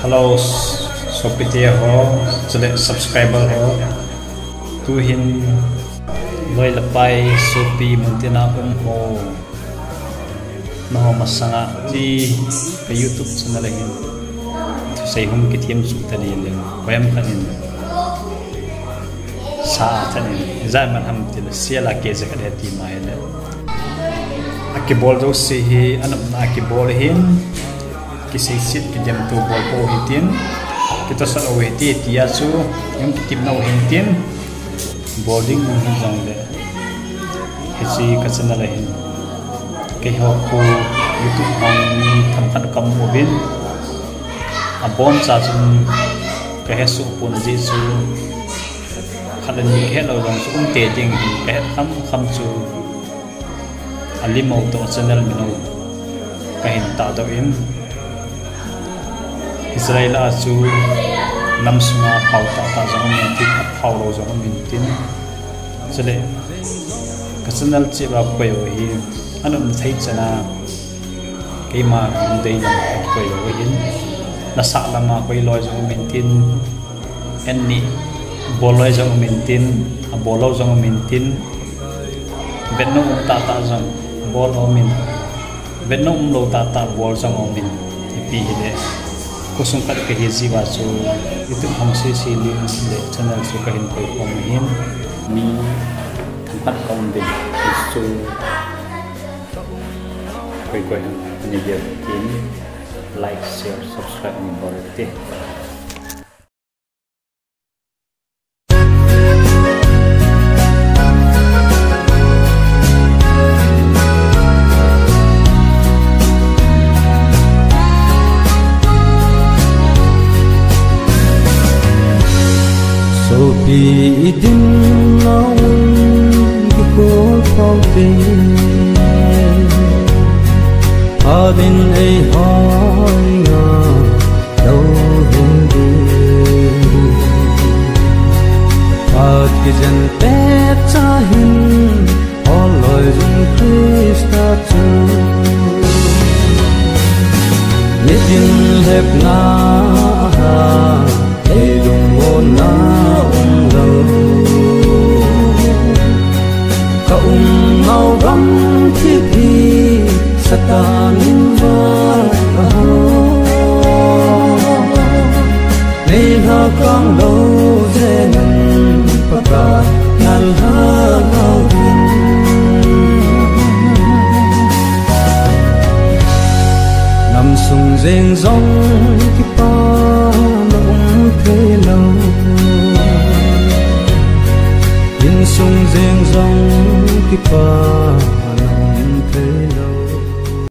hello sopitia ho chale subscriber ho tu hin loi lapai sopi mantina um ho no masanga ti pe youtube channel hin sei hum ki thiam su ta tani le koyam khanin sa tani zai man ham ti sia la ke zakat ti ma hele aki bol do si hi anam na akibol hin ki sei ki jam tu bol ko hitin kita sa o hiti tia chu yung ki na hintin boarding mo hin jang le hisi ka chana la hin ke ho ko youtube hong ni tham khat kam mo bin a bom cha chun ka he su. Pun ji chu khalan ni he lo rong chu um te ding ka he kham kham chu ali mo to channel mi no ka hin ta do in Israel a chu năm sunga phau ta ta zong min ti phau lo zong min tin. Chale ka channel chi ba ko yo hi. Anum thai chana ke ma dei na ko yo hin na sa lama ko lo zong min tin. En ni boloi zong min tin, a bolo zong min tin. Benno um ta ta zong bol o min. Benno um lo ta ta bol zong o min. Pi hi kusung kosong kat ke hezi baso itu hamse sili de channel suka kahin ko pomhim ni tempat kaum de so koi koi ni like share subscribe ni teh bor te vì đinh nóng cái cô phong tình ở bên ấy hỏi ngờ đâu hình đi ở cái dân bé cha hình họ lời Christa chu nhất định hẹp na dung na cộng mau vắng thiết đi gam ta thi sata min va nei ha kang lo zen pa ngàn nal ha ngau nằm nam sung reng rong ki in sung riêng dòng cái pa